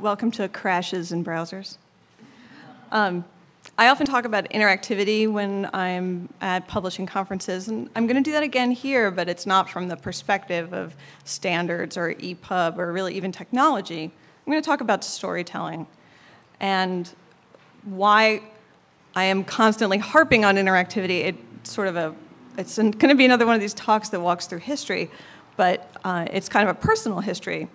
welcome to Crashes in Browsers. Um, I often talk about interactivity when I'm at publishing conferences, and I'm going to do that again here, but it's not from the perspective of standards or EPUB or really even technology. I'm going to talk about storytelling and why I am constantly harping on interactivity. It's sort of a, it's going to be another one of these talks that walks through history, but uh, it's kind of a personal history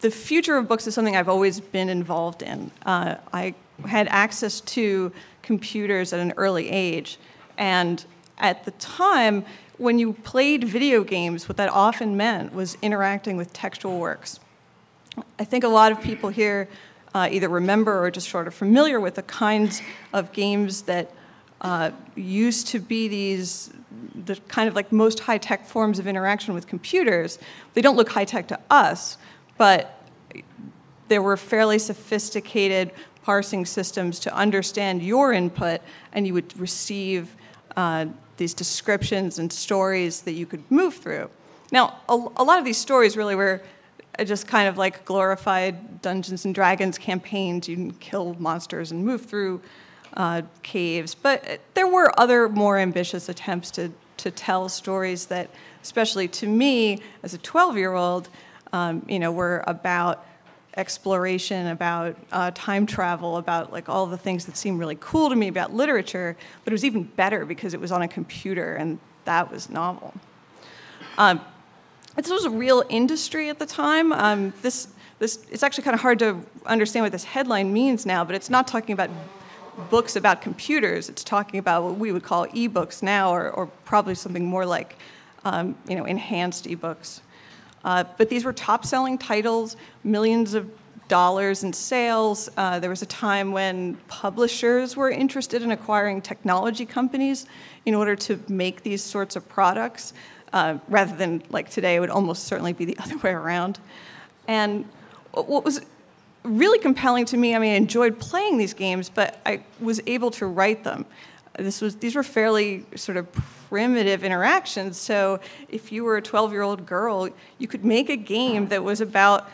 the future of books is something I've always been involved in. Uh, I had access to computers at an early age, and at the time, when you played video games, what that often meant was interacting with textual works. I think a lot of people here uh, either remember or just sort of familiar with the kinds of games that uh, used to be these the kind of like most high-tech forms of interaction with computers. They don't look high-tech to us, but there were fairly sophisticated parsing systems to understand your input, and you would receive uh, these descriptions and stories that you could move through. Now, a, a, lot of these stories really were just kind of like glorified Dungeons and Dragons campaigns. You can kill monsters and move through uh, caves, but there were other more ambitious attempts to, to tell stories that, especially to me as a 12-year-old, um, you know, were about exploration, about uh, time travel, about like all the things that seem really cool to me about literature, but it was even better because it was on a computer and that was novel. Um, this was a real industry at the time. Um, this, this, it's actually kind of hard to understand what this headline means now, but it's not talking about books about computers. It's talking about what we would call ebooks now, or, or probably something more like um, you know, enhanced ebooks. Uh, but these were top selling titles, millions of dollars in sales. Uh, there was a time when publishers were interested in acquiring technology companies in order to make these sorts of products, uh, rather than like today, it would almost certainly be the other way around. And what was really compelling to me, I mean, I enjoyed playing these games, but I was able to write them. This was, these were fairly sort of primitive interactions. So if you were a 12-year-old girl, you could make a game that was about,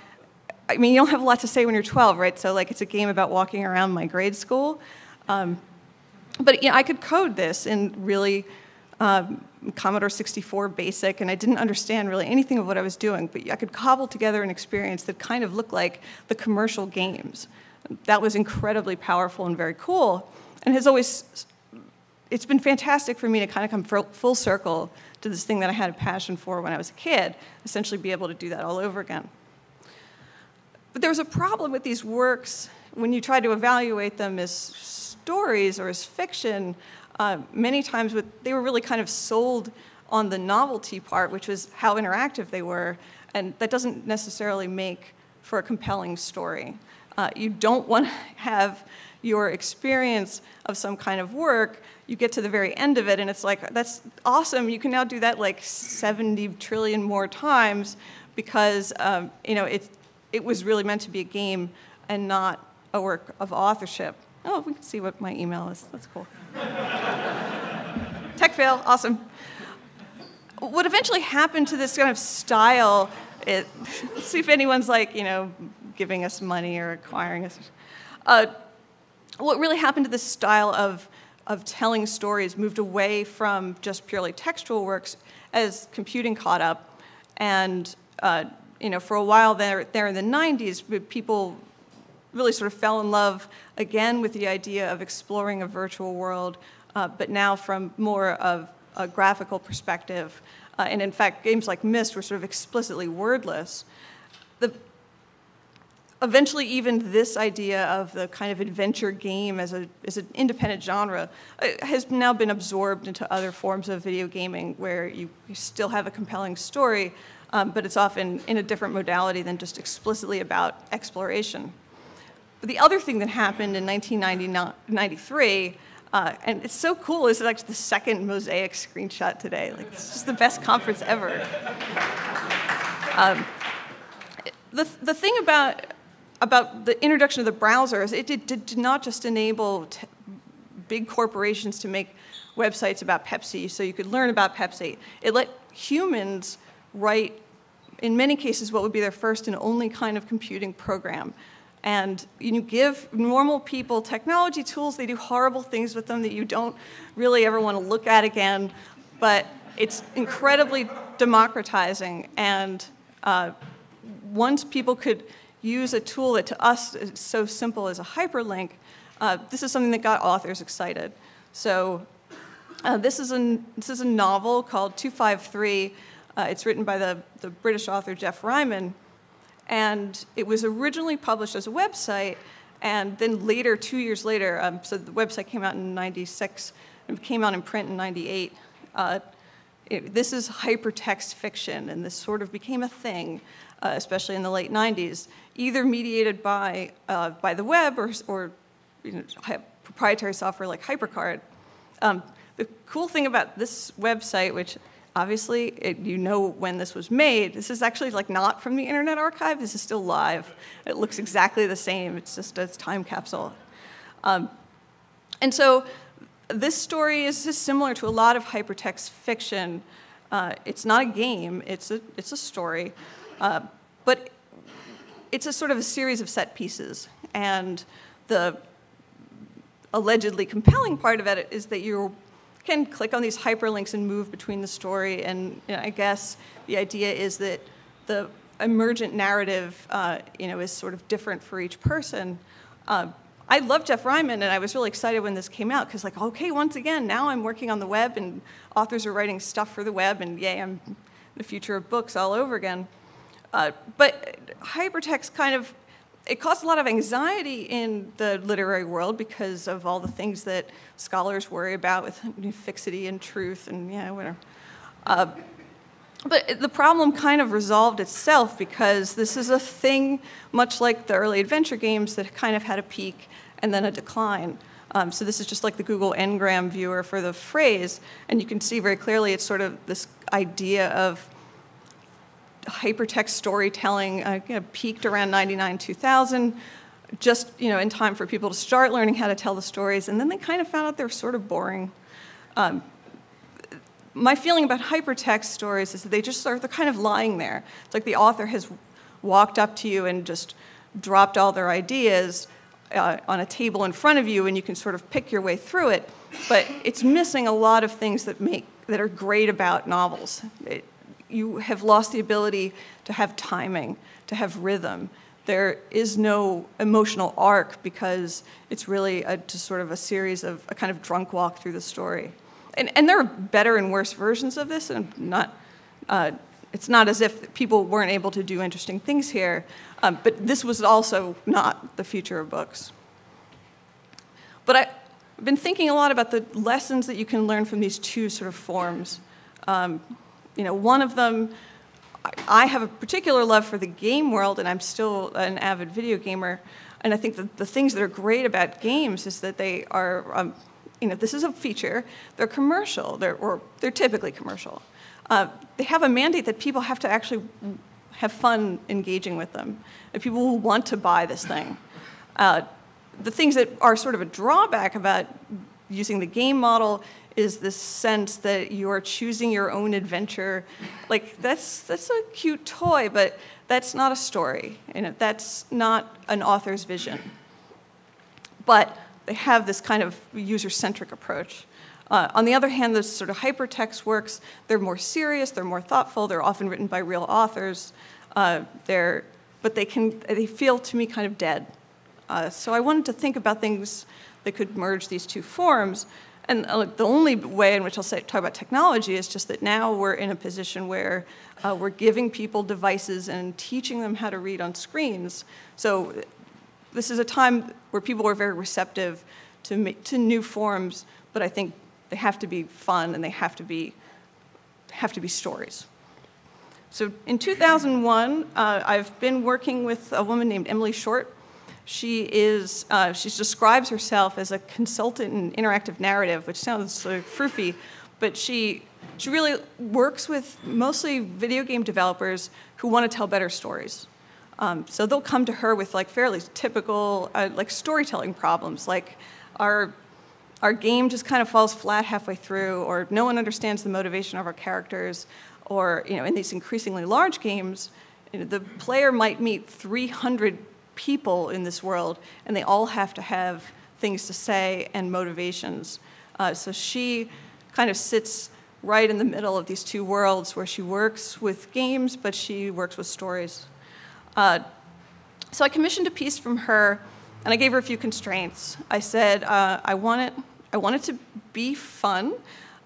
I mean, you don't have a lot to say when you're 12, right? So like it's a game about walking around my grade school. Um, but you know, I could code this in really um, Commodore 64 basic, and I didn't understand really anything of what I was doing, but I could cobble together an experience that kind of looked like the commercial games. That was incredibly powerful and very cool, and has always it's been fantastic for me to kind of come full circle to this thing that I had a passion for when I was a kid, essentially be able to do that all over again. But there was a problem with these works when you try to evaluate them as stories or as fiction. Uh, many times with, they were really kind of sold on the novelty part, which was how interactive they were, and that doesn't necessarily make for a compelling story. Uh, you don't want to have your experience of some kind of work you get to the very end of it and it's like, that's awesome. You can now do that like 70 trillion more times because um, you know, it, it was really meant to be a game and not a work of authorship. Oh, we can see what my email is. That's cool. Tech fail, awesome. What eventually happened to this kind of style, it, let's see if anyone's like, you know, giving us money or acquiring us. Uh, what really happened to this style of of telling stories moved away from just purely textual works as computing caught up. And uh, you know, for a while there, there in the 90s, people really sort of fell in love again with the idea of exploring a virtual world, uh, but now from more of a graphical perspective. Uh, and in fact, games like Myst were sort of explicitly wordless. The, eventually even this idea of the kind of adventure game as, a, as an independent genre uh, has now been absorbed into other forms of video gaming where you, you still have a compelling story, um, but it's often in a different modality than just explicitly about exploration. But the other thing that happened in 1993 uh, and it's so cool. This is like the second Mosaic screenshot today. Like, it's just the best conference ever. Um, the, the thing about about the introduction of the browsers, it did, did, did not just enable big corporations to make websites about Pepsi so you could learn about Pepsi. It let humans write in many cases, what would be their first and only kind of computing program. And you give normal people technology tools, they do horrible things with them that you don't really ever want to look at again. But it's incredibly democratizing. And uh, once people could use a tool that to us is so simple as a hyperlink, uh, this is something that got authors excited. So uh, this, is a, this is a novel called 253. Uh, it's written by the, the British author Geoff Ryman. And it was originally published as a website, and then later, two years later, um, so the website came out in 96, and came out in print in 98. Uh, it, this is hypertext fiction, and this sort of became a thing, uh, especially in the late 90s, either mediated by, uh, by the web or, or you know, proprietary software like HyperCard. Um, the cool thing about this website, which obviously it, you know when this was made, this is actually like not from the Internet Archive. This is still live. It looks exactly the same. It's just a time capsule. Um, and so this story is similar to a lot of hypertext fiction. Uh, it's not a game. It's a it's a story, uh, but it's a sort of a series of set pieces and the allegedly compelling part of it is that you can click on these hyperlinks and move between the story. And you know, I guess the idea is that the emergent narrative, uh, you know, is sort of different for each person. Uh, I love Geoff Ryman, and I was really excited when this came out because, like, okay, once again, now I'm working on the web, and authors are writing stuff for the web, and yay, I'm the future of books all over again. Uh, but hypertext kind of it caused a lot of anxiety in the literary world because of all the things that scholars worry about with fixity and truth and yeah, whatever. Uh, but the problem kind of resolved itself because this is a thing, much like the early adventure games, that kind of had a peak and then a decline. Um, so this is just like the Google Ngram viewer for the phrase, and you can see very clearly it's sort of this idea of hypertext storytelling uh, you know, peaked around 99, 2000, just you know, in time for people to start learning how to tell the stories, and then they kind of found out they were sort of boring. Um, my feeling about hypertext stories is that they just are they're kind of lying there. It's like the author has walked up to you and just dropped all their ideas uh, on a table in front of you, and you can sort of pick your way through it. But it's missing a lot of things that make that are great about novels. It, you have lost the ability to have timing, to have rhythm. There is no emotional arc because it's really a, just sort of a series of a kind of drunk walk through the story. And, and there are better and worse versions of this, and not, uh, it's not as if people weren't able to do interesting things here, um, but this was also not the future of books. But I've been thinking a lot about the lessons that you can learn from these two sort of forms. Um, you know, one of them, I have a particular love for the game world, and I'm still an avid video gamer. And I think that the things that are great about games is that they are, um, you know, this is a feature. They're commercial, they're, or they're typically commercial. Uh, they have a mandate that people have to actually have fun engaging with them. And people will want to buy this thing. Uh, the things that are sort of a drawback about using the game model is this sense that you're choosing your own adventure. Like that's that's a cute toy, but that's not a story. You know, that's not an author's vision. But they have this kind of user-centric approach. Uh, on the other hand, the sort of hypertext works, they're more serious, they're more thoughtful, they're often written by real authors. Uh, they're, but they can they feel to me kind of dead. Uh, so I wanted to think about things that could merge these two forms. And uh, the only way in which I'll say, talk about technology is just that now we're in a position where uh, we're giving people devices and teaching them how to read on screens. So this is a time where people are very receptive to, to new forms, but I think they have to be fun and they have to be, have to be stories. So in 2001, uh, I've been working with a woman named Emily Short, she is, uh, she describes herself as a consultant in interactive narrative, which sounds like froofy, but she, she really works with mostly video game developers who want to tell better stories. Um, so they'll come to her with like fairly typical uh, like storytelling problems, like our our game just kind of falls flat halfway through, or no one understands the motivation of our characters, or you know, in these increasingly large games, you know, the player might meet 300 people in this world, and they all have to have things to say and motivations. Uh, so she kind of sits right in the middle of these two worlds where she works with games, but she works with stories. Uh, so I commissioned a piece from her, and I gave her a few constraints. I said, uh, I, want it, I want it to be fun.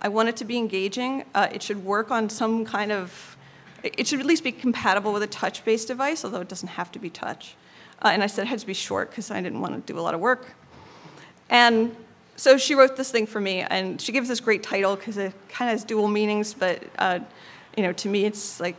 I want it to be engaging. Uh, it should work on some kind of, it should at least be compatible with a touch-based device, although it doesn't have to be touch. Uh, and I said it had to be short because I didn't want to do a lot of work. And so she wrote this thing for me, and she gives this great title because it kind of has dual meanings, but uh, you know, to me it's like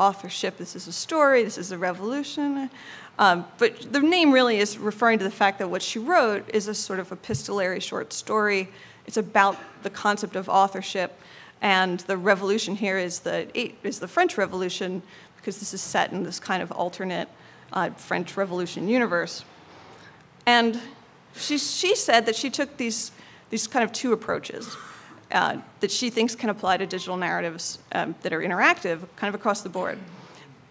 authorship. This is a story. This is a revolution. Um, but the name really is referring to the fact that what she wrote is a sort of epistolary short story. It's about the concept of authorship, and the revolution here is the is the French Revolution because this is set in this kind of alternate uh, French Revolution universe. And she, she said that she took these, these kind of two approaches uh, that she thinks can apply to digital narratives um, that are interactive kind of across the board.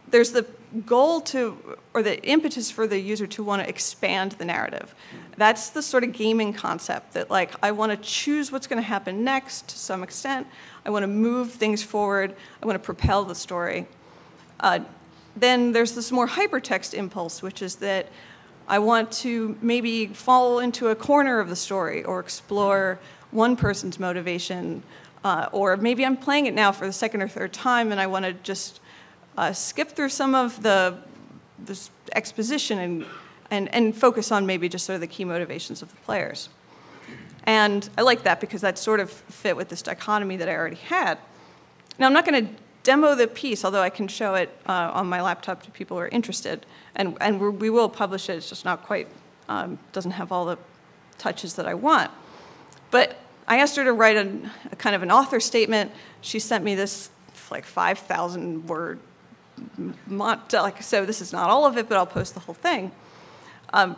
There's the goal to, or the impetus for the user to want to expand the narrative. That's the sort of gaming concept that, like, I want to choose what's going to happen next to some extent. I want to move things forward. I want to propel the story. Uh, then there's this more hypertext impulse, which is that I want to maybe fall into a corner of the story or explore one person's motivation. Uh, or maybe I'm playing it now for the second or third time and I want to just uh, skip through some of the this exposition and, and, and focus on maybe just sort of the key motivations of the players. And I like that because that sort of fit with this dichotomy that I already had. Now, I'm not going to demo the piece, although I can show it uh, on my laptop to people who are interested. And, and we will publish it, it's just not quite, um, doesn't have all the touches that I want. But I asked her to write a, kind of an author statement. She sent me this like 5,000 word, like, so this is not all of it, but I'll post the whole thing. Um,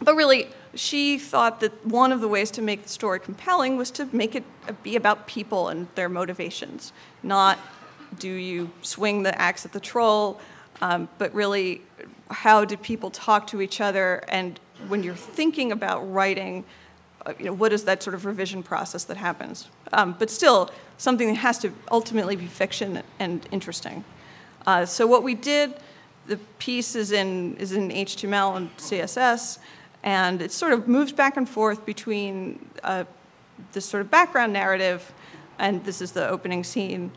but really, she thought that one of the ways to make the story compelling was to make it be about people and their motivations, not do you swing the axe at the troll? Um, but really, how do people talk to each other? And when you're thinking about writing, uh, you know, what is that sort of revision process that happens? Um, but still, something that has to ultimately be fiction and interesting. Uh, so what we did, the piece is in, is in HTML and CSS, and it sort of moves back and forth between uh, this sort of background narrative, and this is the opening scene,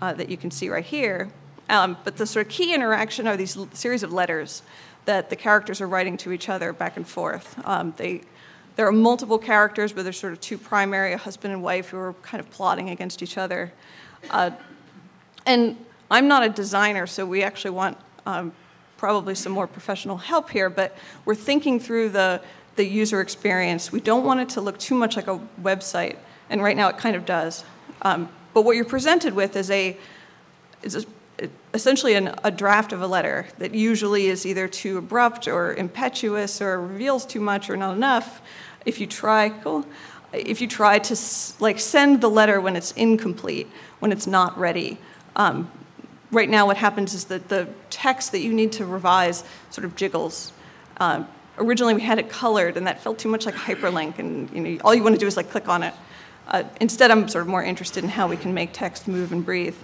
uh, that you can see right here. Um, but the sort of key interaction are these series of letters that the characters are writing to each other back and forth. Um, they, there are multiple characters, but there's sort of two primary, a husband and wife, who are kind of plotting against each other. Uh, and I'm not a designer, so we actually want um, probably some more professional help here, but we're thinking through the, the user experience. We don't want it to look too much like a website, and right now it kind of does. Um, but what you're presented with is a is a, essentially an, a draft of a letter that usually is either too abrupt or impetuous or reveals too much or not enough. If you try, cool. If you try to like send the letter when it's incomplete, when it's not ready. Um, right now, what happens is that the text that you need to revise sort of jiggles. Uh, originally, we had it colored, and that felt too much like a hyperlink, and you know, all you want to do is like click on it. Uh, instead, I'm sort of more interested in how we can make text move and breathe.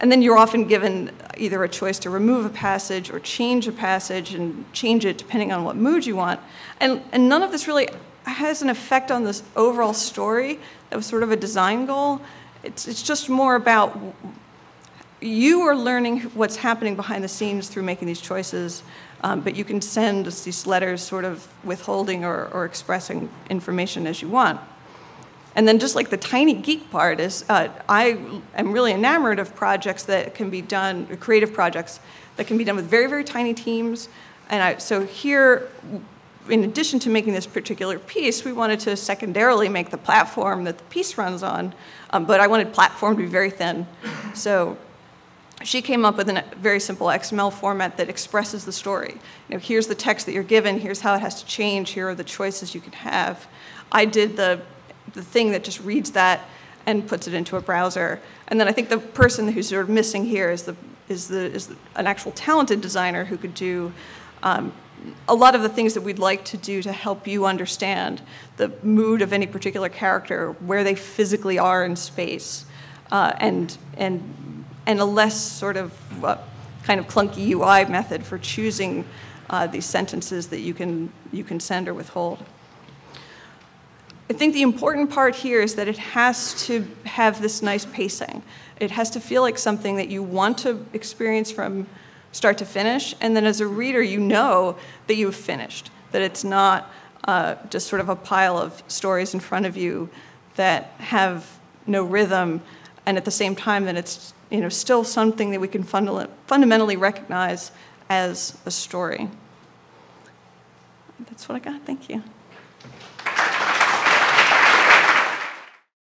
And then you're often given either a choice to remove a passage or change a passage and change it depending on what mood you want. And, and none of this really has an effect on this overall story. That was sort of a design goal. It's, it's just more about you are learning what's happening behind the scenes through making these choices, um, but you can send these letters sort of withholding or, or expressing information as you want. And then just like the tiny geek part is, uh, I am really enamored of projects that can be done, creative projects that can be done with very, very tiny teams. And I, so here, in addition to making this particular piece, we wanted to secondarily make the platform that the piece runs on, um, but I wanted platform to be very thin. So she came up with a very simple XML format that expresses the story. You know, here's the text that you're given, here's how it has to change, here are the choices you can have. I did the the thing that just reads that and puts it into a browser. And then I think the person who's sort of missing here is the is the is the, an actual talented designer who could do um, a lot of the things that we'd like to do to help you understand the mood of any particular character, where they physically are in space, uh, and and and a less sort of uh, kind of clunky UI method for choosing uh, these sentences that you can you can send or withhold. I think the important part here is that it has to have this nice pacing. It has to feel like something that you want to experience from start to finish, and then as a reader, you know that you've finished, that it's not uh, just sort of a pile of stories in front of you that have no rhythm, and at the same time that it's you know still something that we can funda fundamentally recognize as a story. That's what I got. Thank you.